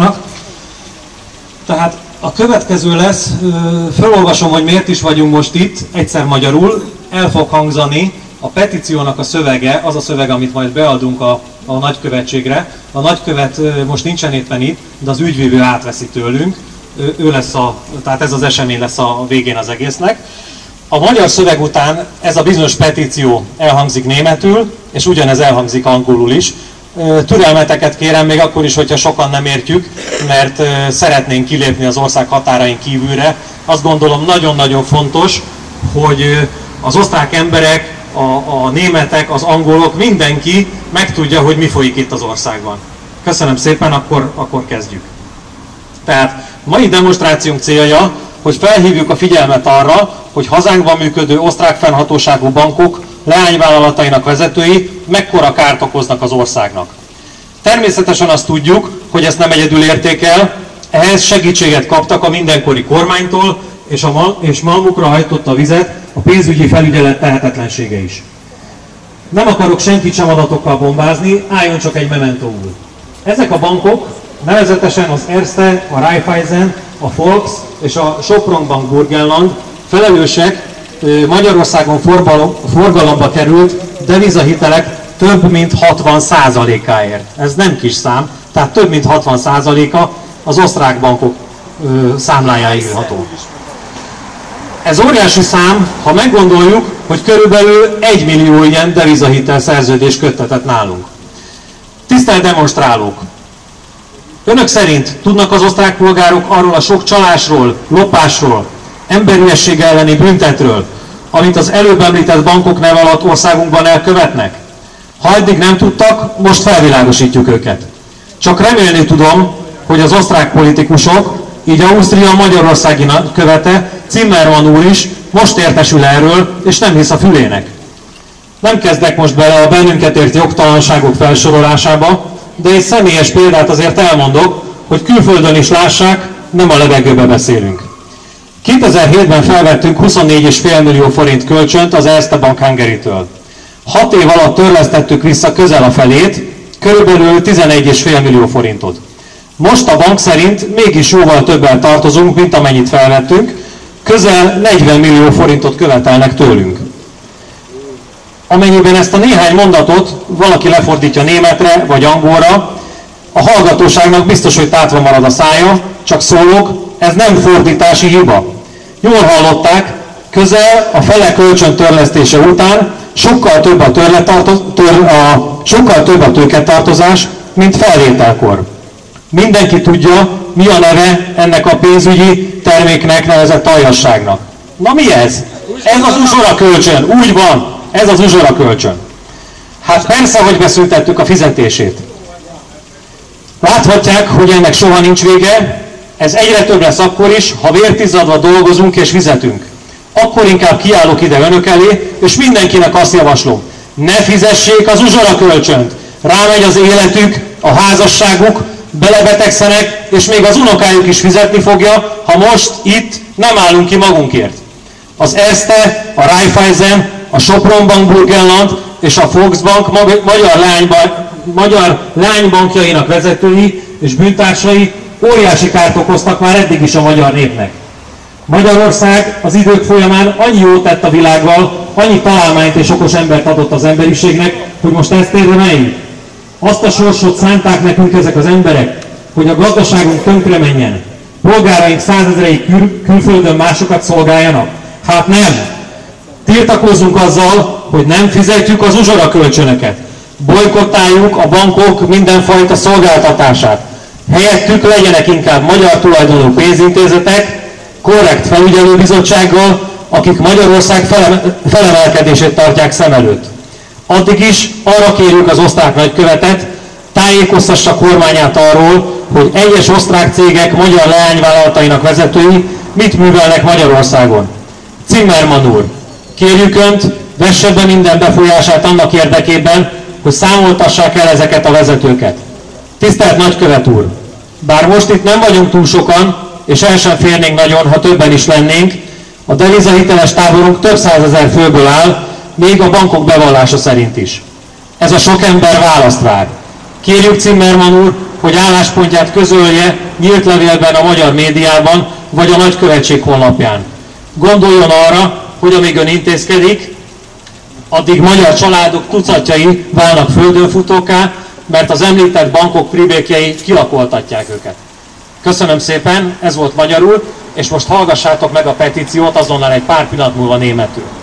meghallgatásnak. Tehát a következő lesz, felolvasom, hogy miért is vagyunk most itt, egyszer magyarul, el fog hangzani a petíciónak a szövege, az a szöveg, amit majd beadunk a, a nagykövetségre. A nagykövet most nincsen éppen itt, de az ügyvívő átveszi tőlünk. Ő, ő lesz a, tehát ez az esemény lesz a végén az egésznek. A magyar szöveg után ez a bizonyos petíció elhangzik németül, és ugyanez elhangzik angolul is. Türelmeteket kérem még akkor is, hogyha sokan nem értjük, mert szeretnénk kilépni az ország határain kívülre. Azt gondolom nagyon-nagyon fontos, hogy az osztrák emberek, a, a németek, az angolok, mindenki megtudja, hogy mi folyik itt az országban. Köszönöm szépen, akkor, akkor kezdjük. Tehát mai demonstrációnk célja, hogy felhívjuk a figyelmet arra, hogy hazánkban működő osztrák fennhatóságú bankok leányvállalatainak vezetői mekkora kárt okoznak az országnak. Természetesen azt tudjuk, hogy ezt nem egyedül érték el, ehhez segítséget kaptak a mindenkori kormánytól, és, a mal, és malmukra hajtotta a vizet a pénzügyi felügyelet tehetetlensége is. Nem akarok senkit sem adatokkal bombázni, álljon csak egy mementóul. Ezek a bankok, nevezetesen az Erste, a Raiffeisen, a Volks és a Sopron Bank Burgenland felelősek Magyarországon forgalomba került devizahitelek több mint 60%-áért. Ez nem kis szám, tehát több mint 60%-a az osztrák bankok számlájára írható. Ez óriási szám, ha meggondoljuk, hogy körülbelül 1 millió ilyen devizahitel szerződés köttetett nálunk. Tisztelt demonstrálók! Önök szerint tudnak az osztrák polgárok arról a sok csalásról, lopásról, emberiesség elleni büntetről, amit az előbb említett bankok neve alatt országunkban elkövetnek? Ha eddig nem tudtak, most felvilágosítjuk őket. Csak remélni tudom, hogy az osztrák politikusok, így Ausztria Magyarországi követe, Zimmermann úr is most értesül erről, és nem hisz a fülének. Nem kezdek most bele a bennünket ért jogtalanságok felsorolásába, de egy személyes példát azért elmondok, hogy külföldön is lássák, nem a levegőbe beszélünk. 2007-ben felvettünk 24,5 millió forint kölcsönt az Erste Bank Hungary-től. 6 év alatt törlesztettük vissza közel a felét, körülbelül 11,5 millió forintot. Most a bank szerint mégis jóval többel tartozunk, mint amennyit felvettünk, közel 40 millió forintot követelnek tőlünk. Amennyiben ezt a néhány mondatot valaki lefordítja németre vagy angolra, a hallgatóságnak biztos, hogy tátva marad a szája, csak szólok, ez nem fordítási hiba. Jól hallották, közel a fele kölcsön törlesztése után sokkal több a, tör, a, sokkal több a tőketartozás, mint felvételkor. Mindenki tudja, mi a neve ennek a pénzügyi terméknek nevezett aljasságnak. Na mi ez? Ez az uzsora kölcsön, úgy van, ez az uzsora kölcsön. Hát persze, hogy beszüntettük a fizetését. Láthatják, hogy ennek soha nincs vége, ez egyre több lesz akkor is, ha vértizadva dolgozunk és fizetünk. Akkor inkább kiállok ide önök elé, és mindenkinek azt javaslom, ne fizessék az uzsora kölcsönt. Rámegy az életük, a házasságuk, belebetegszenek, és még az unokájuk is fizetni fogja, ha most itt nem állunk ki magunkért. Az Erste, a Raiffeisen, a Sopron Bank Burgenland és a Volksbank magyar, lánybank, magyar lánybankjainak vezetői és bűntársai óriási kárt okoztak már eddig is a magyar népnek. Magyarország az idők folyamán annyi jót tett a világgal, annyi találmányt és okos embert adott az emberiségnek, hogy most ezt érdemeljük. Azt a sorsot szánták nekünk ezek az emberek, hogy a gazdaságunk tönkre menjen. Polgáraink százezrei kül- külföldön másokat szolgáljanak? Hát nem. Tiltakozunk azzal, hogy nem fizetjük az uzsora kölcsönöket. Bolykottáljuk a bankok mindenfajta szolgáltatását. Helyettük legyenek inkább magyar tulajdonú pénzintézetek, korrekt felügyelőbizottsággal, akik Magyarország felemelkedését tartják szem előtt. Addig is arra kérjük az osztrák nagykövetet, tájékoztassa kormányát arról, hogy egyes osztrák cégek magyar leányvállalatainak vezetői mit művelnek Magyarországon. Zimmermann úr, kérjük Önt, vesse be minden befolyását annak érdekében, hogy számoltassák el ezeket a vezetőket. Tisztelt Nagykövet úr! Bár most itt nem vagyunk túl sokan, és el sem férnénk nagyon, ha többen is lennénk, a devizahiteles táborunk több százezer főből áll, még a bankok bevallása szerint is. Ez a sok ember választ vár. Kérjük Zimmermann úr, hogy álláspontját közölje nyílt levélben a magyar médiában, vagy a nagykövetség honlapján. Gondoljon arra, hogy amíg ön intézkedik, addig magyar családok tucatjai válnak földönfutóká, mert az említett bankok pribékjei kilakoltatják őket. Köszönöm szépen, ez volt magyarul, és most hallgassátok meg a petíciót azonnal egy pár pillanat múlva németül.